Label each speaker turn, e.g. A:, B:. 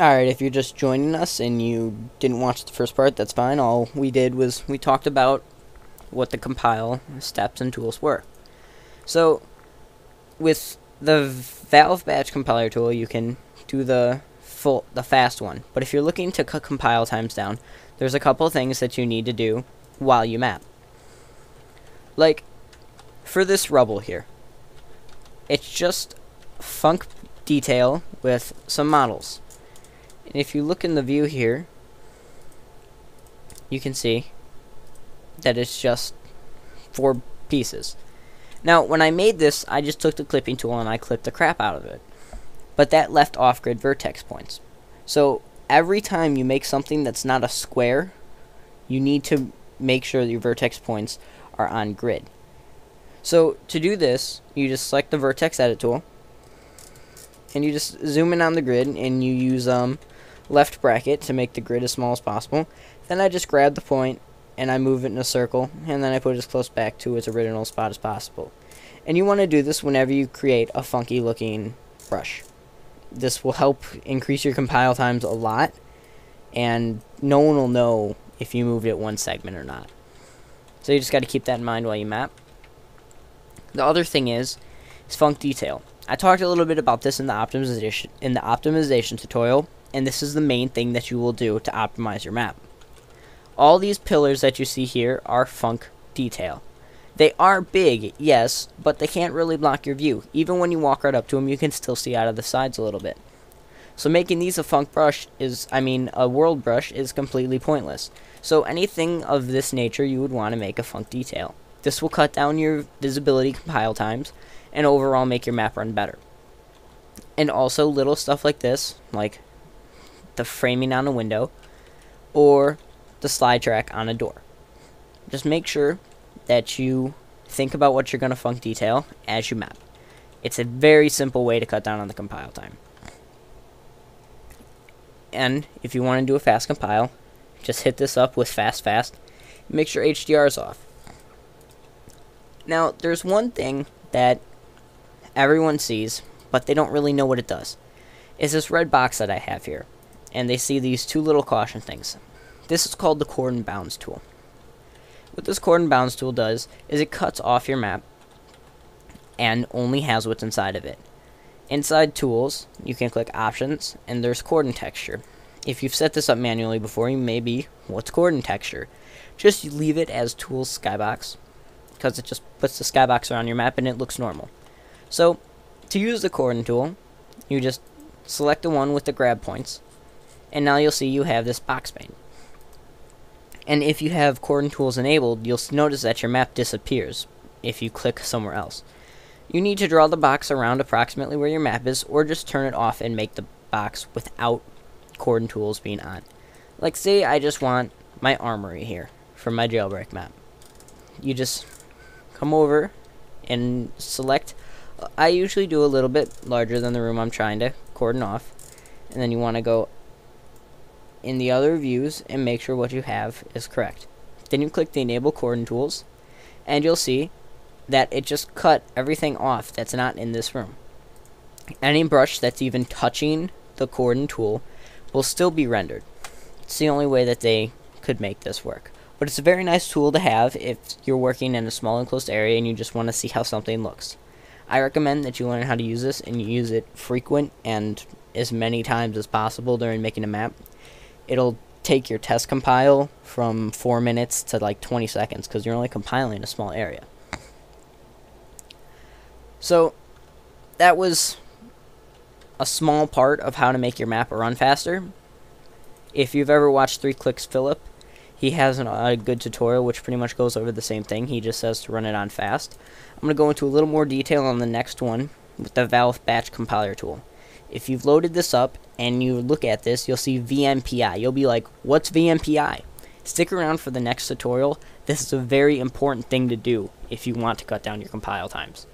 A: Alright, if you're just joining us and you didn't watch the first part, that's fine. All we did was we talked about what the compile steps and tools were. So, with the Valve Batch Compiler tool, you can do the full, the fast one. But if you're looking to cut compile times down, there's a couple things that you need to do while you map. Like, for this rubble here, it's just func detail with some models. And if you look in the view here, you can see that it's just four pieces. Now, when I made this, I just took the clipping tool and I clipped the crap out of it. But that left off-grid vertex points. So, every time you make something that's not a square, you need to make sure that your vertex points are on grid. So, to do this, you just select the vertex edit tool, and you just zoom in on the grid, and you use um, left bracket to make the grid as small as possible. Then I just grab the point and I move it in a circle and then I put it as close back to its original spot as possible. And you want to do this whenever you create a funky looking brush. This will help increase your compile times a lot and no one will know if you moved it one segment or not. So you just got to keep that in mind while you map. The other thing is, is func detail. I talked a little bit about this in the optimization in the optimization tutorial, and this is the main thing that you will do to optimize your map. All these pillars that you see here are func detail. They are big, yes, but they can't really block your view. Even when you walk right up to them, you can still see out of the sides a little bit. So making these a func brush is, I mean, a world brush is completely pointless. So anything of this nature, you would want to make a func detail. This will cut down your visibility compile times and overall make your map run better. And also little stuff like this, like the framing on a window, or the slide track on a door. Just make sure that you think about what you're going to func detail as you map. It's a very simple way to cut down on the compile time. And if you want to do a fast compile, just hit this up with fast fast. Make sure HDR is off. Now, there's one thing that everyone sees, but they don't really know what it does. Is this red box that I have here and they see these two little caution things. This is called the cordon bounds tool. What this cordon bounds tool does is it cuts off your map and only has what's inside of it. Inside tools, you can click options and there's cordon texture. If you've set this up manually before, you may be, what's cordon texture? Just leave it as tools skybox because it just puts the skybox around your map and it looks normal. So, to use the cordon tool, you just select the one with the grab points and now you'll see you have this box pane. And if you have cordon tools enabled, you'll notice that your map disappears if you click somewhere else. You need to draw the box around approximately where your map is, or just turn it off and make the box without cordon tools being on. Like say I just want my armory here for my jailbreak map. You just come over and select uh, I usually do a little bit larger than the room I'm trying to cordon off and then you want to go in the other views and make sure what you have is correct. Then you click the enable cordon tools and you'll see that it just cut everything off that's not in this room. Any brush that's even touching the cordon tool will still be rendered. It's the only way that they could make this work. But it's a very nice tool to have if you're working in a small enclosed area and you just want to see how something looks. I recommend that you learn how to use this and you use it frequent and as many times as possible during making a map it'll take your test compile from 4 minutes to like 20 seconds because you're only compiling a small area. So that was a small part of how to make your map run faster. If you've ever watched 3kliksphilip, he has an, a good tutorial which pretty much goes over the same thing. He just says to run it on fast. I'm going to go into a little more detail on the next one with the Valve Batch Compiler tool. If you've loaded this up and you look at this, you'll see VMPI. You'll be like, what's VMPI? Stick around for the next tutorial. This is a very important thing to do if you want to cut down your compile times.